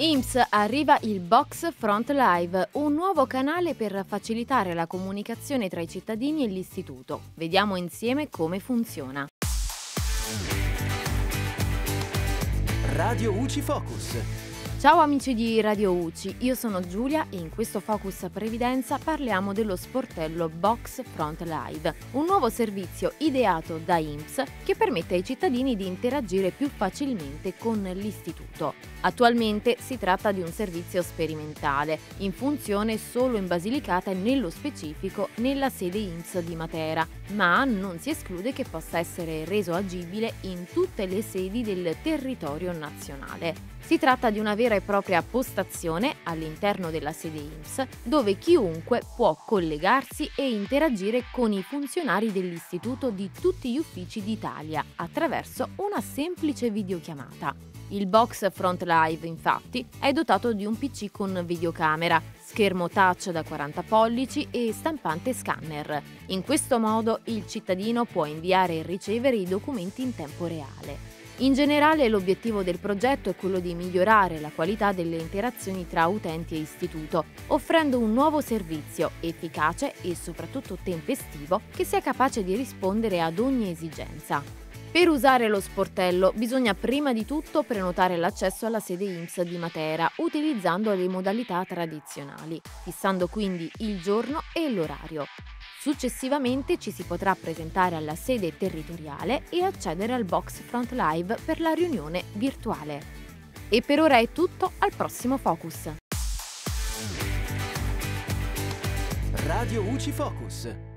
IMSS arriva il Box Front Live, un nuovo canale per facilitare la comunicazione tra i cittadini e l'istituto. Vediamo insieme come funziona. Radio UCI Focus. Ciao amici di Radio UCI, io sono Giulia e in questo Focus Previdenza parliamo dello sportello Box Front Live, un nuovo servizio ideato da IMSS che permette ai cittadini di interagire più facilmente con l'istituto. Attualmente si tratta di un servizio sperimentale, in funzione solo in Basilicata e nello specifico nella sede IMSS di Matera, ma non si esclude che possa essere reso agibile in tutte le sedi del territorio nazionale. Si tratta di una vera e propria postazione all'interno della sede IMSS dove chiunque può collegarsi e interagire con i funzionari dell'istituto di tutti gli uffici d'Italia attraverso una semplice videochiamata. Il box Front Live, infatti, è dotato di un PC con videocamera, schermo touch da 40 pollici e stampante scanner. In questo modo il cittadino può inviare e ricevere i documenti in tempo reale. In generale l'obiettivo del progetto è quello di migliorare la qualità delle interazioni tra utenti e istituto, offrendo un nuovo servizio efficace e soprattutto tempestivo che sia capace di rispondere ad ogni esigenza. Per usare lo sportello bisogna prima di tutto prenotare l'accesso alla sede IMSS di Matera utilizzando le modalità tradizionali, fissando quindi il giorno e l'orario. Successivamente ci si potrà presentare alla sede territoriale e accedere al box Front Live per la riunione virtuale. E per ora è tutto, al prossimo Focus. Radio UCI Focus.